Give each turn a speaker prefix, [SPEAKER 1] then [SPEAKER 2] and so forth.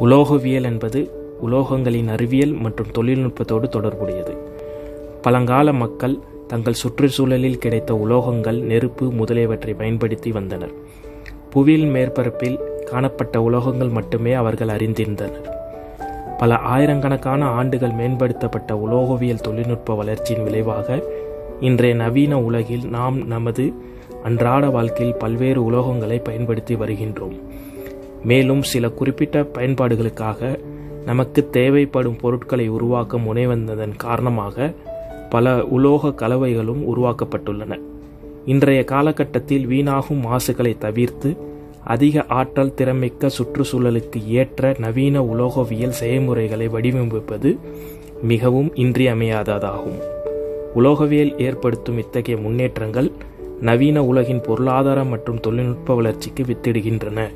[SPEAKER 1] உலோகவியல் என்பது உலோகங்களின் அறிவியல் மற்றும் தொழில்நுட்பத்தோடு தொடர்புடையது. பழங்கால மக்கள் தங்கள் சுற்றுச்சூழலில் கிடைத்த உலோகங்கள் நெருப்பு முதலியவற்றை பயன்படுத்தி வந்தனர். புவியில் மேற்பரப்பில் காணப்பட்ட உலோகங்கள் மட்டுமே அவர்கள் அறிந்திருந்தனர். பல ஆயிரக்கணக்கான ஆண்டுகள் மேம்படுத்தப்பட்ட உலோகவியல் தொழில்நுட்ப வளர்ச்சியின் விளைவாக இன்றைய நவீன உலகில் நாம் நமது அன்றாட வாழ்க்கையில் பல்வேறு உலோகங்களை பயன்படுத்தி வருகின்றோம். மேலும் சில குறிப்பிட்ட பயன்பாடுகளுக்காக நமக்கு தேவைப்படும் பொருட்களை உருவாக்க முனைவந்ததன் காரணமாக பல உலோக கலவைகளும் உருவாக்கப்பட்டுள்ளன. இன்றைய காலகட்டத்தில் வீணாகும் மாசுகளை தவிர்த்து அதிக ஆற்றல் திறமிக்க சுற்றுச்சூழலுக்கு ஏற்ற நவீன உலோகவியல் செயல்முறைகளை வடிவமைப்பது மிகவும் இன்றியமையாததாகும். உலோகவியல் ஏற்படுத்தும் இத்தகைய முன்னேற்றங்கள் நவீன உலகின் பொருளாதார மற்றும் தொழில்நுட்ப வளர்ச்சிக்கு வித்திடுகின்றன.